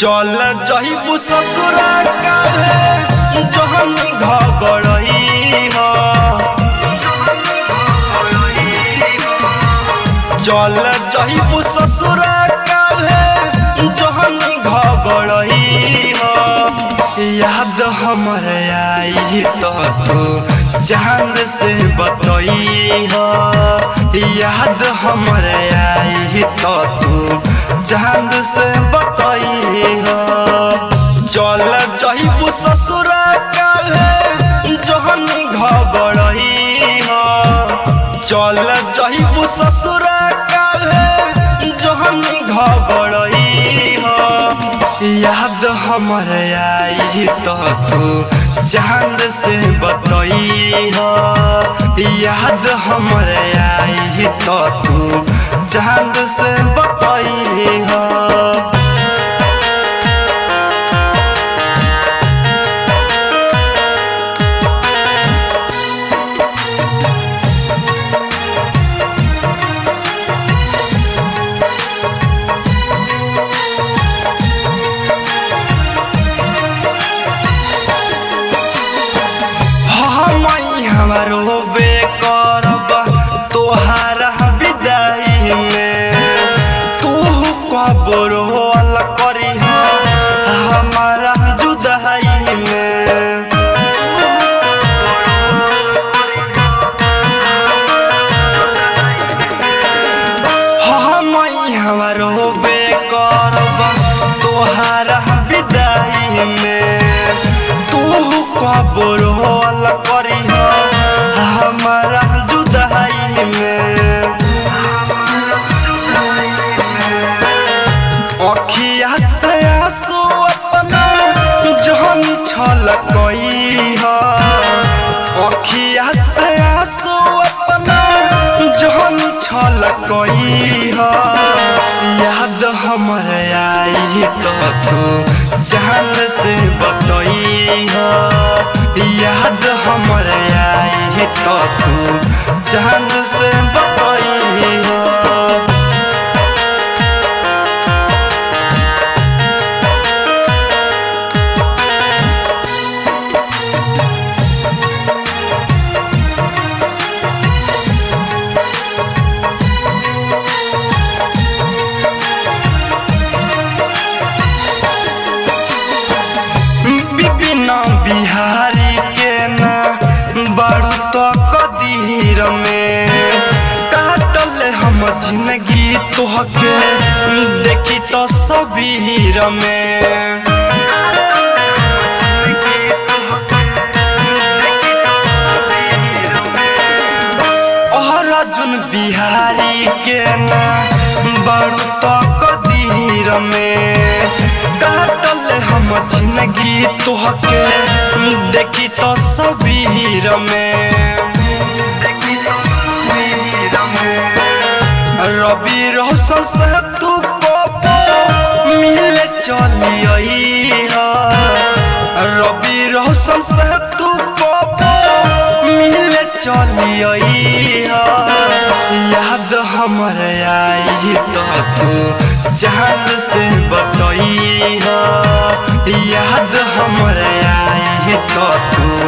चल जहिबू ससुरा जहन घबरई चल जहिबू ससुरा जहन घबरई याद हमर आई तो तू से बतई हो याद हमर आई तो तू चाँद से बतई हो चल जहिबू ससुरा काले, जहन घबरई चल जहिबू ससुरा काले, जहन घबरई याद हमर आई तो तू चाँद से बतई हो याद हमर आई तो तू चाँद से बतई हमारो बेकरब तोहारा विदाई में। तू कबरो अल करी हमारा जुदाई में। अखिया से आँसू अपना जहन छल कई अखिया से आँसू अपना जहन छल कई याद हमर आई तो तू जान से बतई हो। याद हमर आई तो तू जान ज़िंदगी तोहके देखी तो सबीर में। अर्जुन बिहारी के ना बड़ू तो कदीर में। काटल हम ज़िंदगी तोहके देखी तो सबीर में। रवि रोशन से तू को मिले चलिए रवि रोशन से तू को मिले चलिए याद हमर आई तो तू जान से बतई याद हमर आई तो तू